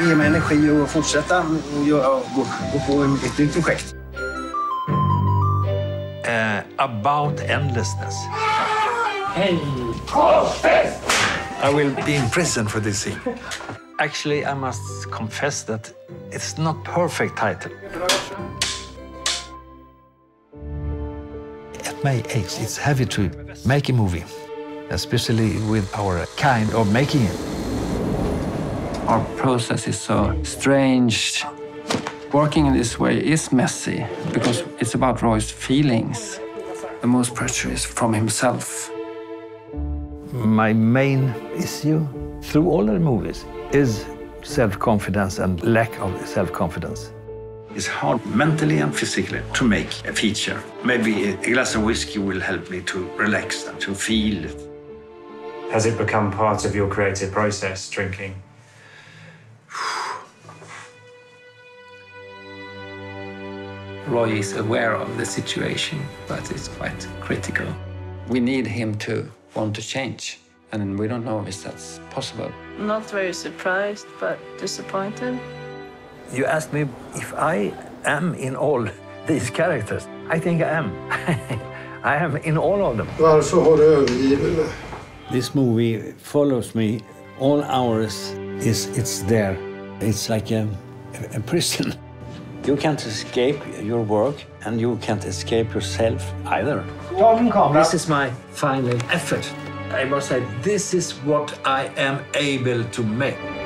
energi att fortsätta och göra, gå, gå på ett nytt projekt. Uh, about endlessness. Hey! Confess! I will be in prison for this scene. Actually, I must confess that it's not perfect title. At my age, it's heavy to make a movie, especially with our kind of making it. Our process is so strange. Working in this way is messy because it's about Roy's feelings. The most pressure is from himself. My main issue through all the movies is self-confidence and lack of self-confidence. It's hard mentally and physically to make a feature. Maybe a glass of whiskey will help me to relax and to feel. Has it become part of your creative process, drinking? Roy is aware of the situation, but it's quite critical. We need him to want to change, and we don't know if that's possible. Not very surprised, but disappointed. You asked me if I am in all these characters. I think I am. I am in all of them. Varför har du övergivit mig? This movie follows me all hours. Is it's there. It's like a, a prison. You can't escape your work, and you can't escape yourself either. This is my final effort. I must say, this is what I am able to make.